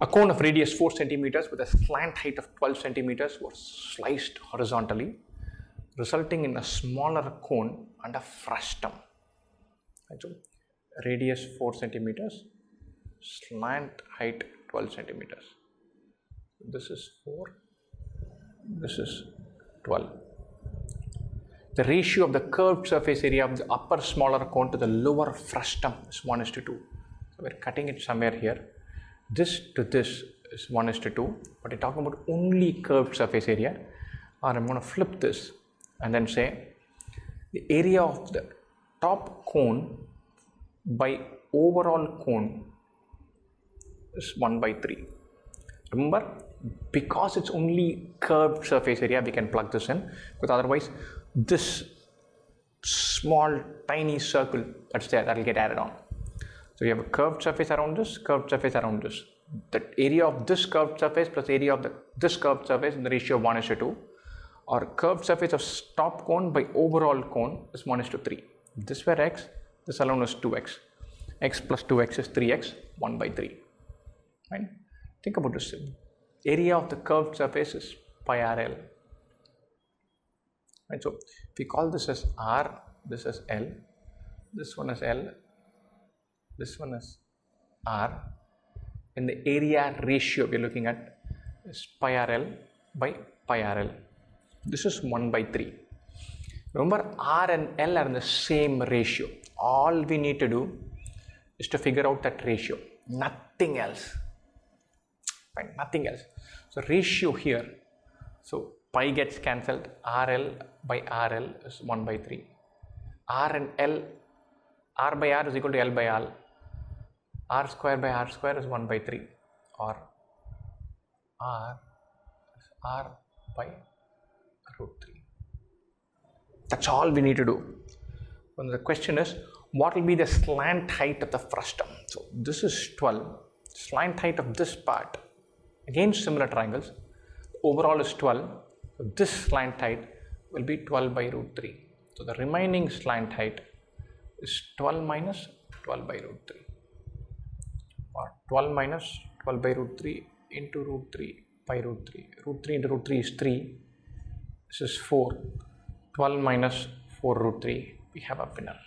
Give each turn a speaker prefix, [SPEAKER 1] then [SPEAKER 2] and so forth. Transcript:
[SPEAKER 1] A cone of radius 4 centimeters with a slant height of 12 centimeters was sliced horizontally, resulting in a smaller cone and a frustum. Right, so radius 4 centimeters, slant height 12 centimeters. This is 4, this is 12. The ratio of the curved surface area of the upper smaller cone to the lower frustum is 1 is to 2. So we're cutting it somewhere here. This to this is 1 is to 2, but we're talking about only curved surface area. Or I'm going to flip this and then say the area of the top cone by overall cone is 1 by 3. Remember, because it's only curved surface area, we can plug this in, but otherwise, this small tiny circle that's there that will get added on. So you have a curved surface around this, curved surface around this. The area of this curved surface plus area of the this curved surface in the ratio of 1 is to 2 or curved surface of top cone by overall cone is 1 is to 3. This where x, this alone is 2x. x plus 2x is 3x, 1 by 3. Right? Think about this. Area of the curved surface is pi rl. Right? So if we call this as r, this is l, this one is l, this one is r, and the area ratio we are looking at is pi rl by pi rl. This is 1 by 3. Remember R and L are in the same ratio. All we need to do is to figure out that ratio. Nothing else. Fine, nothing else. So ratio here. So pi gets cancelled. RL by RL is 1 by 3. R and L, R by R is equal to L by L. R square by R square is 1 by 3. Or R is R by root 3. That's all we need to do. The question is, what will be the slant height of the frustum? So this is 12. Slant height of this part, again similar triangles, overall is 12. So this slant height will be 12 by root 3. So the remaining slant height is 12 minus 12 by root 3. Or 12 minus 12 by root 3 into root 3 by root 3. Root 3 into root 3 is 3. This is 4. 12 minus 4 root 3. We have a winner.